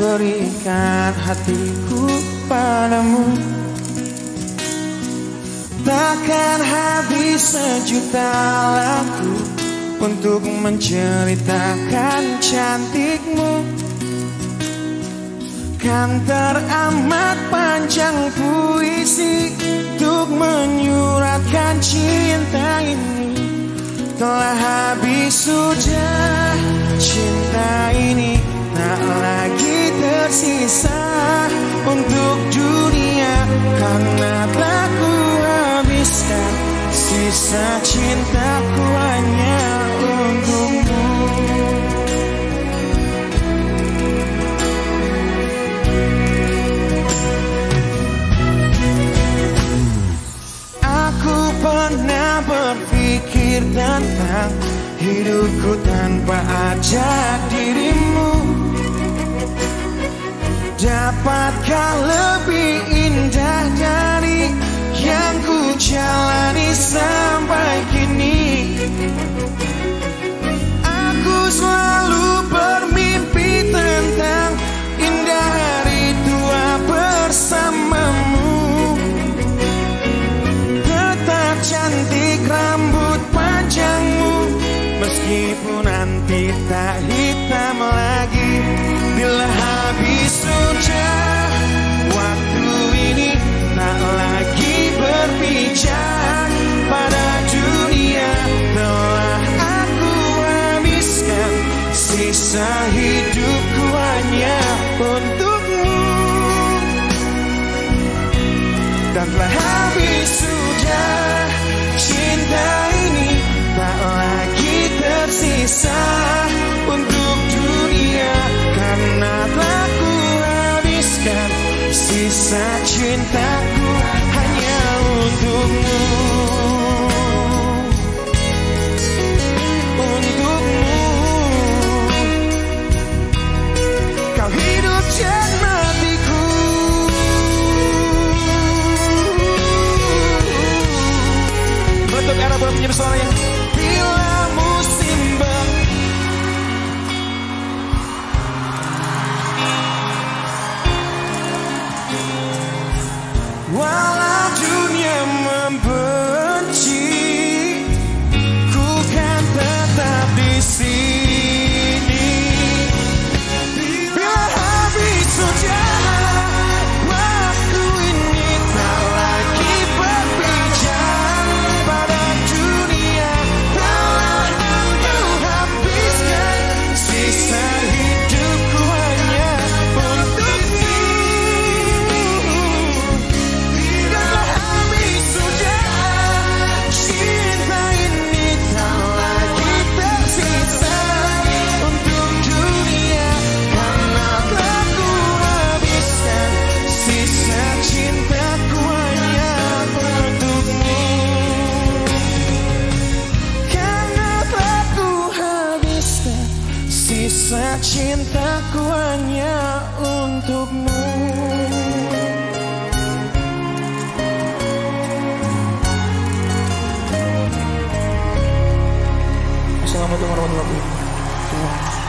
Berikan hatiku padamu. Takkan habis sejuta lagu Untuk menceritakan cantikmu. Kan teramat panjang puisi Untuk menyuratkan cinta ini. Telah habis sudah cinta tersisa untuk dunia. Karena tak ku habiskan sisa cintaku hanya untukmu. Aku pernah berpikir tentang hidupku tanpa ada dirimu Dapatkah lebih indah dari yang ku jalani sampai kini? Aku selalu bermimpi tentang indah hari tua bersamamu. Tetap cantik rambut panjangmu Meskipun nanti tak hitam lagi sudah Waktu ini tak lagi berpijak Pada dunia. Telah aku habiskan Sisa hidupku hanya untukmu. Dan habis sudah sisa cintaku cintaku hanya untukmu. Assalamualaikum warahmatullahi wabarakatuh